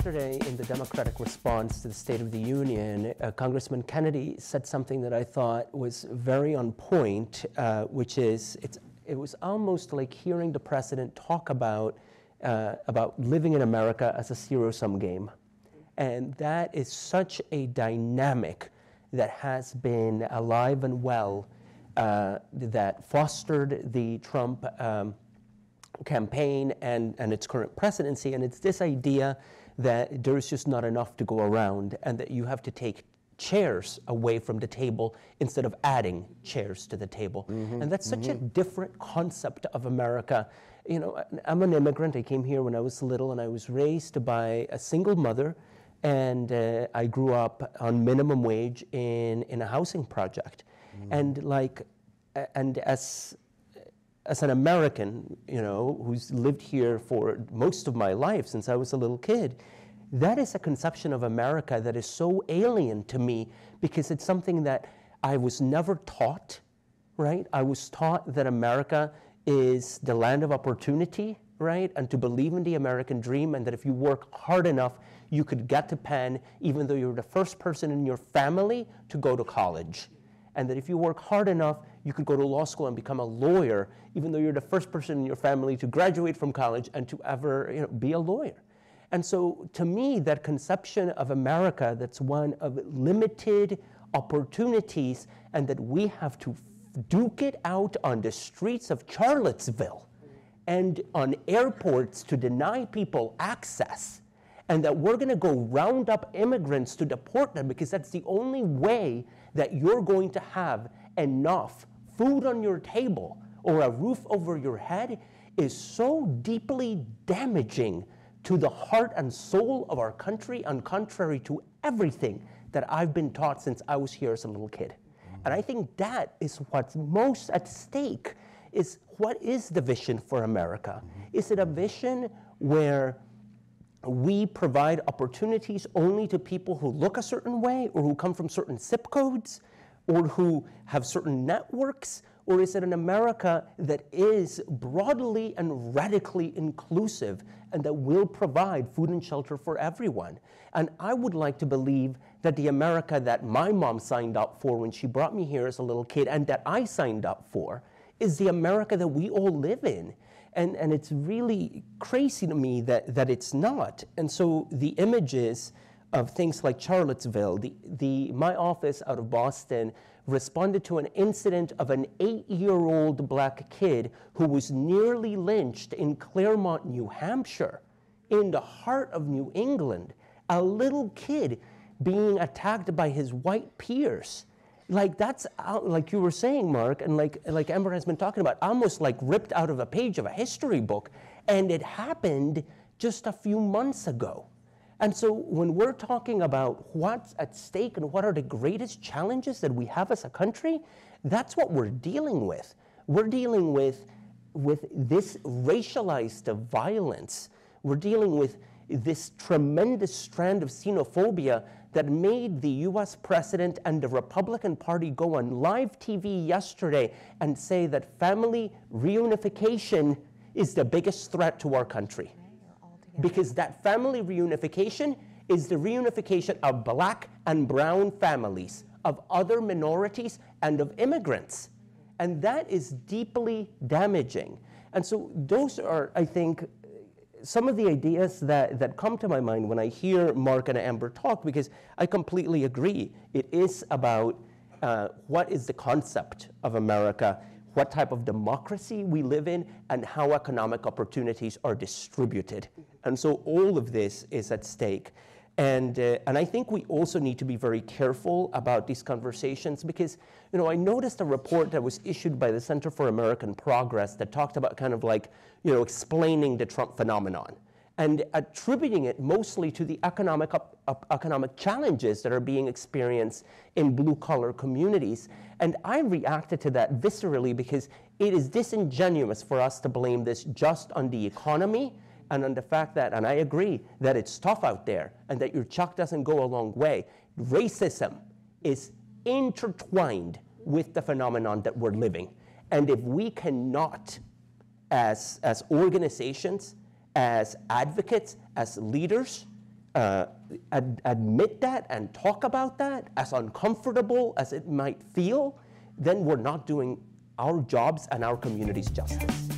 yesterday in the Democratic response to the State of the Union, uh, Congressman Kennedy said something that I thought was very on point, uh, which is it was almost like hearing the president talk about, uh, about living in America as a zero sum game. And that is such a dynamic that has been alive and well uh, that fostered the Trump. Um, campaign and, and its current presidency. And it's this idea that there's just not enough to go around and that you have to take chairs away from the table instead of adding chairs to the table. Mm-hmm, and that's such mm-hmm. a different concept of America. You know, I'm an immigrant. I came here when I was little and I was raised by a single mother and uh, I grew up on minimum wage in, in a housing project. Mm. And like, and as as an American, you know, who's lived here for most of my life since I was a little kid, that is a conception of America that is so alien to me because it's something that I was never taught, right? I was taught that America is the land of opportunity, right? And to believe in the American dream and that if you work hard enough, you could get to Penn even though you're the first person in your family to go to college. And that if you work hard enough, you could go to law school and become a lawyer, even though you're the first person in your family to graduate from college and to ever you know, be a lawyer. And so, to me, that conception of America that's one of limited opportunities and that we have to duke it out on the streets of Charlottesville and on airports to deny people access, and that we're going to go round up immigrants to deport them because that's the only way that you're going to have enough food on your table or a roof over your head is so deeply damaging to the heart and soul of our country and contrary to everything that I've been taught since I was here as a little kid. And I think that is what's most at stake is what is the vision for America? Mm-hmm. Is it a vision where we provide opportunities only to people who look a certain way or who come from certain zip codes? or who have certain networks? Or is it an America that is broadly and radically inclusive and that will provide food and shelter for everyone? And I would like to believe that the America that my mom signed up for when she brought me here as a little kid and that I signed up for is the America that we all live in. And, and it's really crazy to me that, that it's not. And so the images of things like Charlottesville. The, the, my office out of Boston responded to an incident of an eight year old black kid who was nearly lynched in Claremont, New Hampshire, in the heart of New England. A little kid being attacked by his white peers. Like that's like you were saying, Mark, and like like Amber has been talking about, almost like ripped out of a page of a history book, and it happened just a few months ago. And so when we're talking about what's at stake and what are the greatest challenges that we have as a country, that's what we're dealing with. We're dealing with, with this racialized violence. We're dealing with this tremendous strand of xenophobia that made the US president and the Republican Party go on live TV yesterday and say that family reunification is the biggest threat to our country because that family reunification is the reunification of black and brown families, of other minorities, and of immigrants. And that is deeply damaging. And so, those are, I think, some of the ideas that, that come to my mind when I hear Mark and Amber talk, because I completely agree. It is about uh, what is the concept of America what type of democracy we live in, and how economic opportunities are distributed. And so all of this is at stake. And, uh, and I think we also need to be very careful about these conversations because, you know, I noticed a report that was issued by the Center for American Progress that talked about kind of like, you know, explaining the Trump phenomenon and attributing it mostly to the economic, economic challenges that are being experienced in blue collar communities. And I reacted to that viscerally because it is disingenuous for us to blame this just on the economy and on the fact that, and I agree, that it's tough out there and that your chuck doesn't go a long way. Racism is intertwined with the phenomenon that we're living. And if we cannot, as, as organizations, as advocates, as leaders, uh, ad- admit that and talk about that, as uncomfortable as it might feel, then we're not doing our jobs and our communities justice.